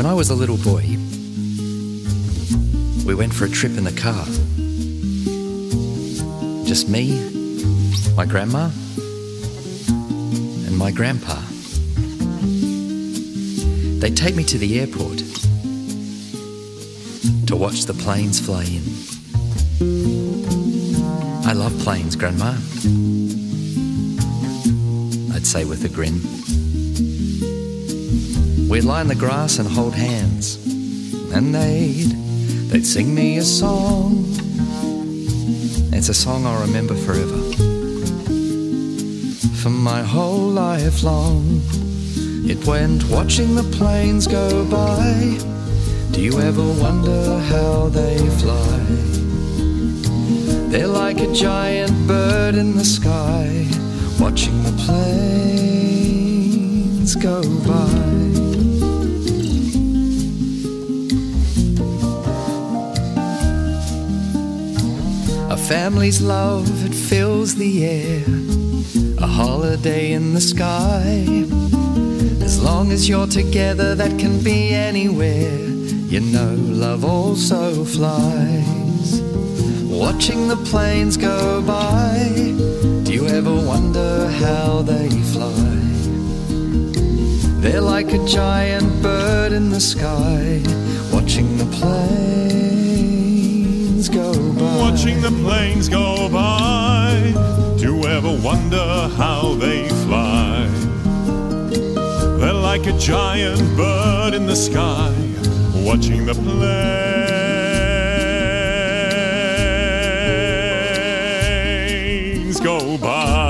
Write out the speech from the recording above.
When I was a little boy, we went for a trip in the car. Just me, my grandma, and my grandpa. They'd take me to the airport to watch the planes fly in. I love planes, Grandma. I'd say with a grin. We'd lie in the grass and hold hands, and they'd they'd sing me a song. It's a song I'll remember forever, for my whole life long. It went watching the planes go by. Do you ever wonder how they fly? They're like a giant bird in the sky, watching the planes go by. Family's love, it fills the air. A holiday in the sky. As long as you're together, that can be anywhere. You know, love also flies. Watching the planes go by. Do you ever wonder how they fly? They're like a giant bird in the sky, Watching the planes go by. Do you ever wonder how they fly? They're like a giant bird in the sky, watching the planes go by.